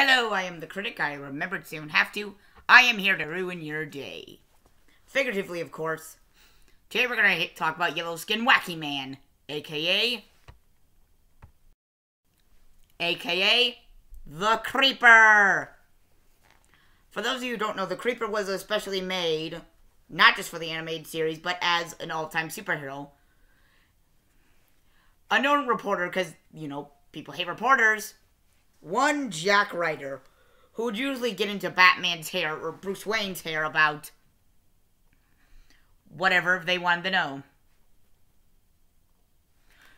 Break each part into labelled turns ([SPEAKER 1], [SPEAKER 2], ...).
[SPEAKER 1] Hello, I am the critic. I remembered to and have to. I am here to ruin your day. Figuratively, of course. Today we're gonna talk about Yellow Skin Wacky Man, aka, aka the Creeper. For those of you who don't know, the Creeper was especially made not just for the animated series, but as an all-time superhero. A known reporter, because you know people hate reporters one Jack Ryder, who would usually get into Batman's hair or Bruce Wayne's hair about whatever they wanted to know.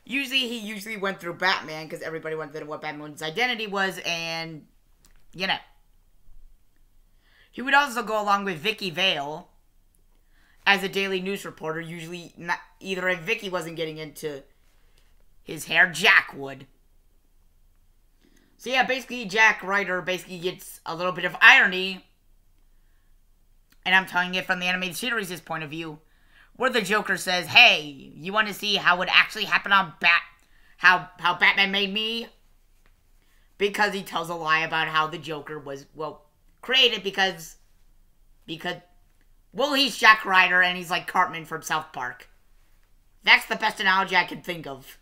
[SPEAKER 1] Usually, he usually went through Batman because everybody wanted to know what Batman's identity was, and you know. He would also go along with Vicki Vale as a daily news reporter. Usually, not, either if Vicki wasn't getting into his hair, Jack would. So yeah, basically Jack Ryder basically gets a little bit of irony, and I'm telling it from the animated series' point of view, where the Joker says, "Hey, you want to see how it actually happened on Bat, how how Batman made me?" Because he tells a lie about how the Joker was well created because because well he's Jack Ryder and he's like Cartman from South Park. That's the best analogy I can think of.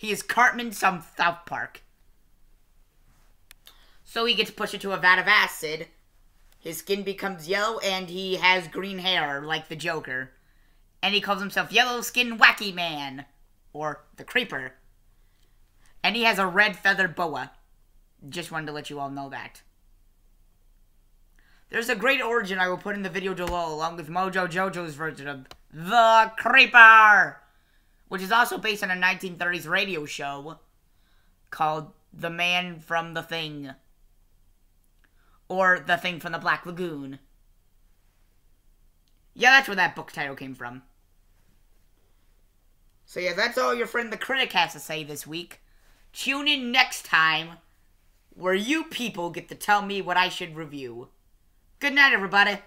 [SPEAKER 1] He is Cartman from South Park. So he gets pushed into a vat of acid. His skin becomes yellow and he has green hair like the Joker. And he calls himself Yellow Skin Wacky Man. Or the Creeper. And he has a red feather boa. Just wanted to let you all know that. There's a great origin I will put in the video below along with Mojo Jojo's version of The Creeper which is also based on a 1930s radio show called The Man from the Thing. Or The Thing from the Black Lagoon. Yeah, that's where that book title came from. So yeah, that's all your friend the critic has to say this week. Tune in next time, where you people get to tell me what I should review. Good night, everybody.